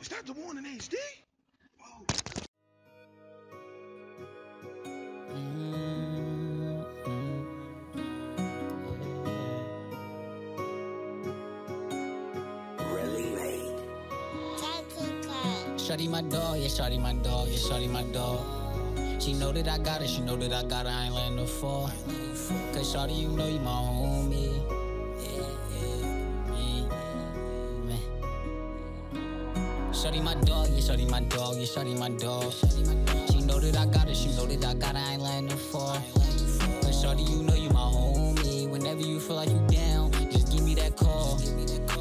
Is that Dawon in HD? Shorty my dog, yeah, shorty my dog, yeah, shorty my dog. She know that I got it, she know that I got it, I ain't letting her fall. Cause shorty, you know you my homie. Shorty my dog, yeah, shorty my dog, yeah, shorty my dog. She know that I got it, she know that I got it, I ain't letting her fall. Cause shorty, you know you my homie. Whenever you feel like you down, just give me that call.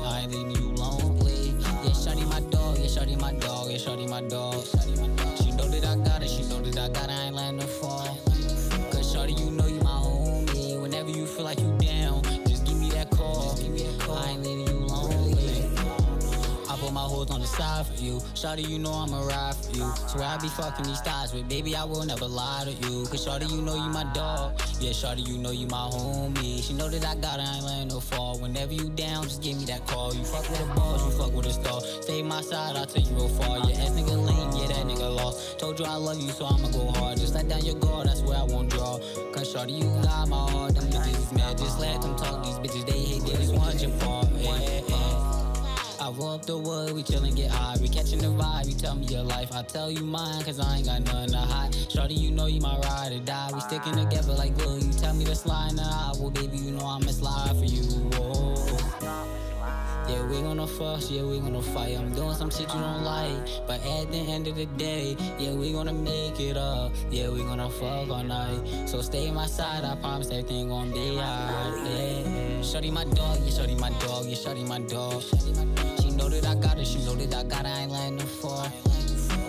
I ain't leaving you lonely. Yeah, shorty my dog, yeah, shorty my dog, yeah, shorty my dog. She know that I got it, she know that I got it, I ain't letting her fall. Cause shorty, you know my hoes on the side for you. Shorty, you know I'ma ride for you. Swear I be fucking these stars, but baby, I will never lie to you. Cause Shorty, you know you my dog. Yeah, Shorty, you know you my homie. She know that I got it, I ain't letting her fall. Whenever you down, just give me that call. You fuck with a boss, you fuck with a star. Stay my side, I'll take you real far. Yeah, ass nigga lame, yeah, that nigga lost. Told you I love you, so I'ma go hard. Just let down your guard, that's where I won't draw. Cause Shorty, you got my heart. Them bitches is mad, just let them talk. These bitches, they hate, they just want your part. Yeah, I up the wood, we chillin', get high. We catchin' the vibe, you tell me your life. I tell you mine, cause I ain't got nothing to hide. Shorty, you know you my ride or die. We stickin' together like glue. You tell me to slide eye, well, baby, you know I'ma slide for you. Oh. Yeah, we gonna fuss, yeah, we gonna fight. I'm doing some shit you don't like. But at the end of the day, yeah, we gonna make it up. Yeah, we gonna fuck all night. So stay my side, I promise everything gonna be alright. Yeah. Shorty my dog, yeah, shorty my dog, yeah, shorty my dog. She know that I got it, she know that I got it, I ain't letting her fall.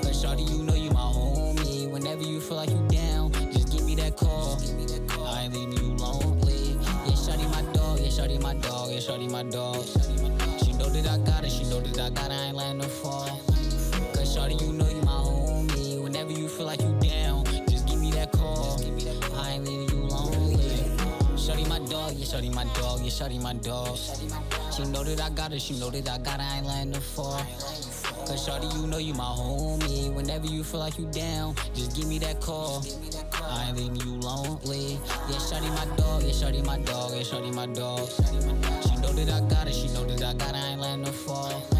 Cause shorty, you know you my homie. Whenever you feel like you down, just give me that call. I ain't leaving you lonely. Yeah, shorty my dog, yeah, shorty my dog, yeah, shorty my dog. She know that I got it, she know that I got it, I ain't letting her fall. Cause shorty, you know shorty my dog, yeah, shorty my dog. She know that I got it, she know that I got it, I ain't letting her fall. Cause shorty, you know you my homie. Whenever you feel like you down, just give me that call. I ain't leaving you lonely. Yeah, shorty my dog, yeah, shorty my dog, yeah, shorty my dog. She know that I got it, she know that I got I ain't letting her fall.